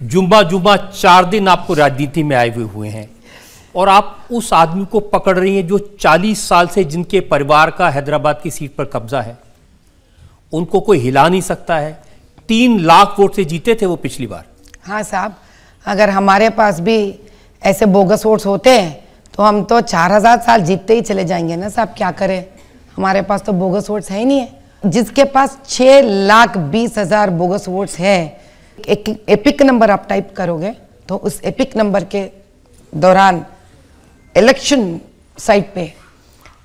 जुम्मा जुम्बा चार दिन आपको राजनीति में आए हुए हुए हैं। और आप उस आदमी को पकड़ रही हैं जो 40 साल से जिनके परिवार का हैदराबाद की सीट पर कब्जा है। उनको कोई हिला नहीं सकता है। तीन लाख वोट से जीते थे वो पिछली बार। हाँ साहब, अगर हमारे पास भी ऐसे बोगस वोट्स होते हैं तो हम तो चार हज़ार साल जीतते ही चले जाएँगे ना साहब, क्या करें? हमारे पास तो बोगस वोट्स है ही नहीं है। जिसके पास छः लाख बीस हज़ार बोगस वोट्स है एक एपिक नंबर आप टाइप करोगे तो उस एपिक नंबर के दौरान इलेक्शन साइट पे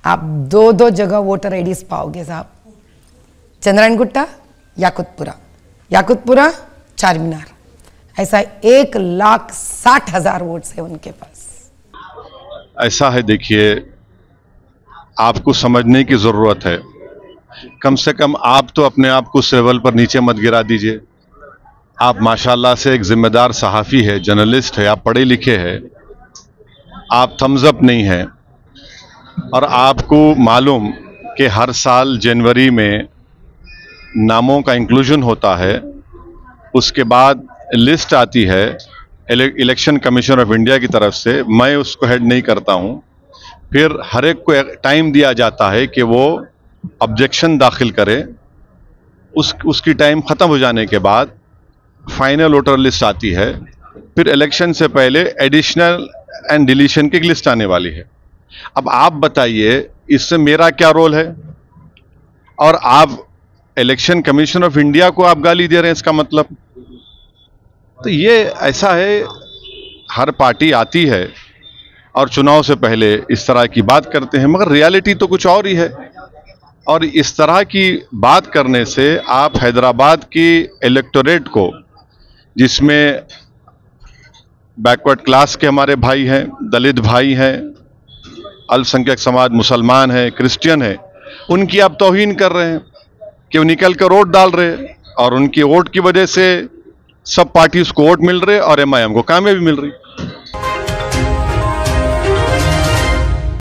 आप दो दो जगह वोटर आईडीज पाओगे साहब। चंद्रायण गुट्टा याकुतपुरा। याकुतपुरा चार मीनार ऐसा एक लाख साठ हज़ार वोट्स है उनके पास। ऐसा है देखिए, आपको समझने की ज़रूरत है। कम से कम आप तो अपने आप को सेवल पर नीचे मत गिरा दीजिए। आप माशाल्लाह से एक जिम्मेदार सहाफ़ी है, जर्नलिस्ट है, आप पढ़े लिखे हैं। आप थम्सअप नहीं हैं। और आपको मालूम कि हर साल जनवरी में नामों का इंक्लूजन होता है। उसके बाद लिस्ट आती है इलेक्शन कमीशन ऑफ़ इंडिया की तरफ़ से। मैं उसको हेड नहीं करता हूँ। फिर हर एक को टाइम दिया जाता है कि वो ऑब्जेक्शन दाखिल करे। उस, उसकी टाइम ख़त्म हो जाने के बाद फाइनल वोटर लिस्ट आती है, फिर इलेक्शन से पहले एडिशनल एंड डिलीशन की लिस्ट आने वाली है। अब आप बताइए, इससे मेरा क्या रोल है? और आप इलेक्शन कमीशन ऑफ़ इंडिया को आप गाली दे रहे हैं, इसका मतलब? तो ये ऐसा है, हर पार्टी आती है और चुनाव से पहले इस तरह की बात करते हैं, मगर रियलिटी तो कुछ और ही है। और इस तरह की बात करने से आप हैदराबाद की इलेक्टोरेट को जिसमें बैकवर्ड क्लास के हमारे भाई हैं, दलित भाई हैं, अल्पसंख्यक समाज मुसलमान है क्रिश्चियन है, उनकी आप तोहन कर रहे हैं कि वो निकल कर वोट डाल रहे और उनकी वोट की वजह से सब पार्टी उसको वोट मिल रहे और एमआईएम को कामयाबी मिल रही